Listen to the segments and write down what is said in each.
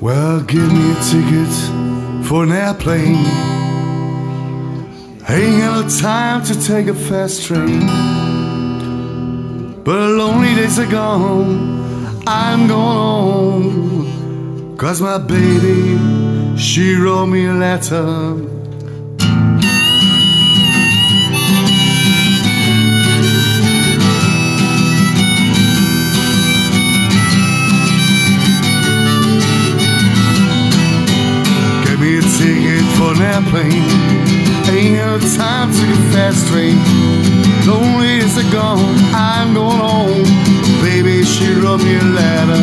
Well, give me a ticket for an airplane. Ain't got no time to take a fast train. But lonely days are gone. I'm going home. Cause my baby, she wrote me a letter. For an airplane. Ain't no time to get fast train. Lonely days are gone. I'm going home. Baby, she wrote me a letter.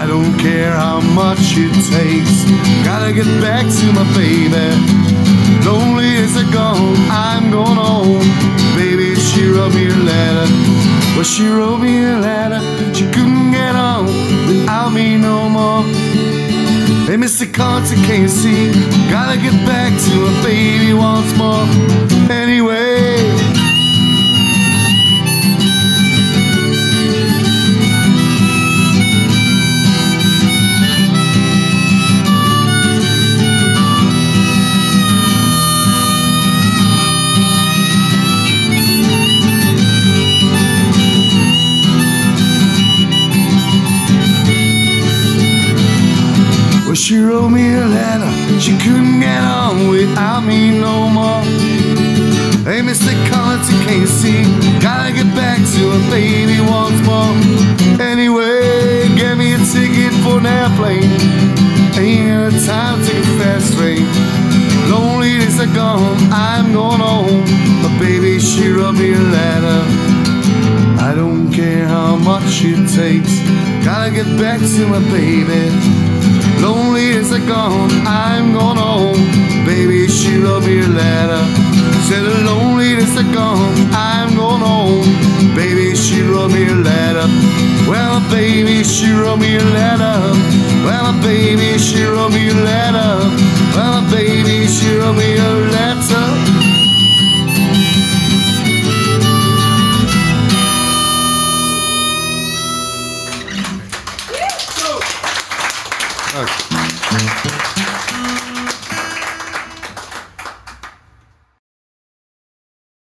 I don't care how much it takes. Gotta get back to my baby. Lonely days are gone. I'm going home. Baby, she wrote me a letter. Well, she wrote me a letter. She couldn't get on Mr. Carter, can you see? Gotta get back to my baby once more. She wrote me a letter. She couldn't get on without me no more. Hey, Mr. Collins, you see? Gotta get back to a baby once more. Anyway, get me a ticket for an airplane. Ain't got time to get fast train. Lonely days are gone. I'm going home. But baby, she wrote me a letter. I don't care how much it takes. Gotta get back to my baby. Lonely days are gone, I'm going home. Baby, she wrote me a letter. Said the lonely days are gone, I'm going home. Baby, she wrote me a letter. Well, baby, she wrote me a letter. Well, baby, she wrote me a letter. Mm-hmm.